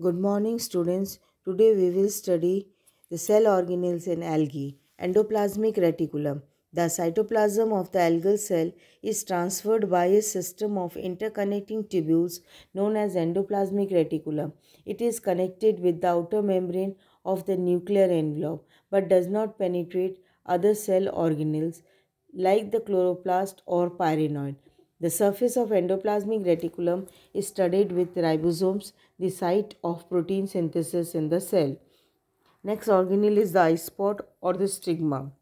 Good morning, students. Today we will study the cell organelles in algae. Endoplasmic reticulum. The cytoplasm of the algal cell is transferred by a system of interconnecting tubules known as endoplasmic reticulum. It is connected with the outer membrane of the nuclear envelope but does not penetrate other cell organelles like the chloroplast or pyrenoid. The surface of endoplasmic reticulum is studded with ribosomes, the site of protein synthesis in the cell. Next organelle is the eye spot or the stigma.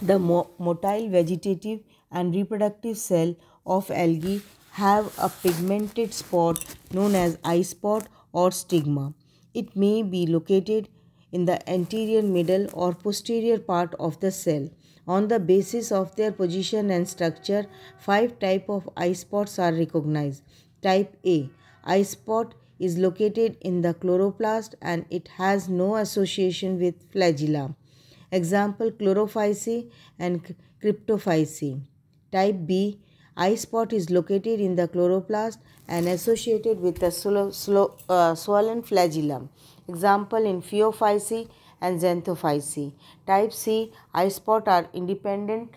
The motile vegetative and reproductive cell of algae have a pigmented spot known as eye spot or stigma. It may be located in the anterior middle or posterior part of the cell. On the basis of their position and structure, five type of eye spots are recognized. Type A eye spot is located in the chloroplast and it has no association with flagella. Example chlorophyceae and cryptophyceae. Type B eye spot is located in the chloroplast and associated with a uh, swollen flagellum. Example in Phaeophyceae and Xanthophyceae. Type C eye spot are independent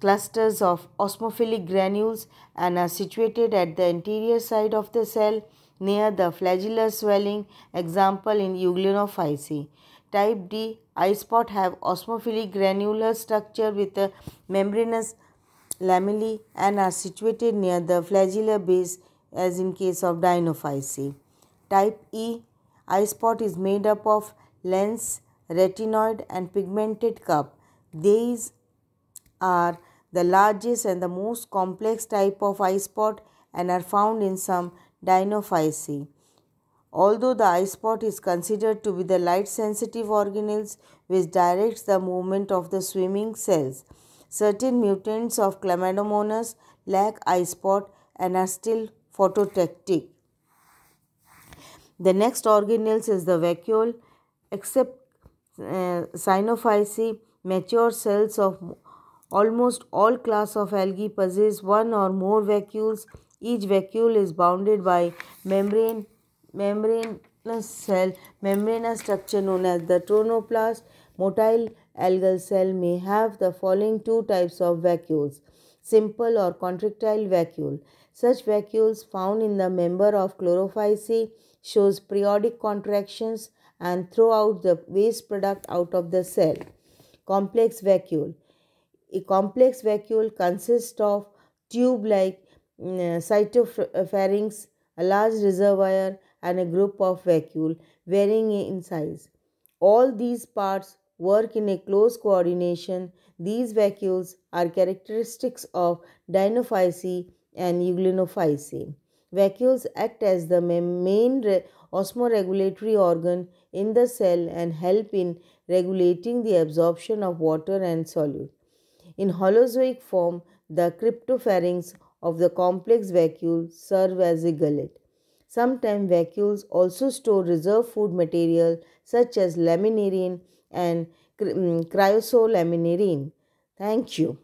clusters of osmophilic granules and are situated at the anterior side of the cell near the flagellar swelling. Example in Euglenophyceae. Type D eye spot have osmophilic granular structure with a membranous lamellae and are situated near the flagellar base as in case of Dinophyceae. Type E eye spot is made up of lens, retinoid and pigmented cup. These are the largest and the most complex type of eye spot and are found in some Dinophyceae. Although the eye spot is considered to be the light sensitive organelles which directs the movement of the swimming cells, certain mutants of Chlamydomonas lack eye spot and are still phototactic. The next organelles is the vacuole. Except uh, mature cells of almost all class of algae possess one or more vacuoles. Each vacuole is bounded by membrane membranous cell membranous structure known as the tonoplast. Motile algal cell may have the following two types of vacuoles simple or contractile vacuole. Such vacuoles found in the member of Chlorophyceae shows periodic contractions and throw out the waste product out of the cell. Complex vacuole. A complex vacuole consists of tube-like mm, cytopharynx, a large reservoir and a group of vacuole varying in size. All these parts work in a close coordination. These vacuoles are characteristics of Dinophyceae and Euglenophyceae. Vacuoles act as the main osmoregulatory organ in the cell and help in regulating the absorption of water and solute. In holozoic form, the cytopharynx of the complex vacuole serve as a gullet. Sometimes vacuoles also store reserve food material such as laminarin and mm, chrysolaminarin. Thank you.